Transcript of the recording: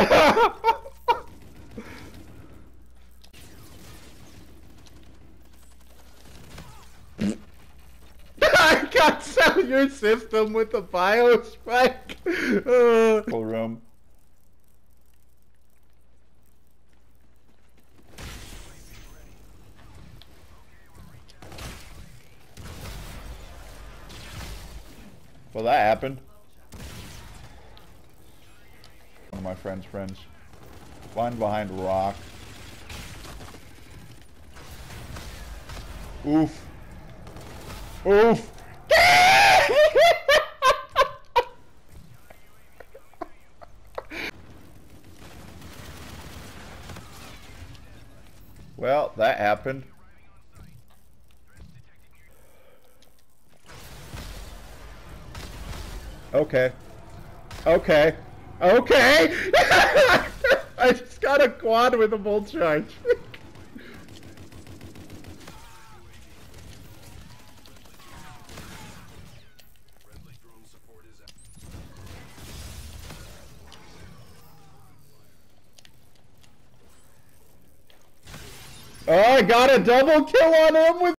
I got sell your system with the biospike. Uh, Full room. Well, that happened. Of my friend's friends. Blind behind rock. Oof. Oof. well, that happened. Okay. Okay. Okay! I just got a quad with a bolt charge. oh, I got a double kill on him with